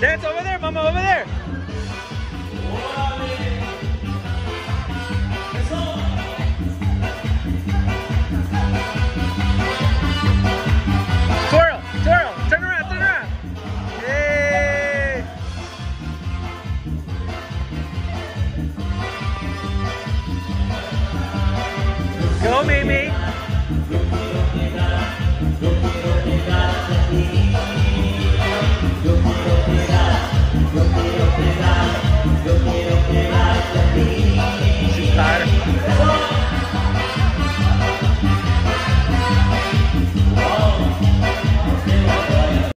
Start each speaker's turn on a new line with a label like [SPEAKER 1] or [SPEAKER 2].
[SPEAKER 1] Dance over there, mama, over there. Twirl, twirl, turn around, turn around. Hey. Go, Mimi.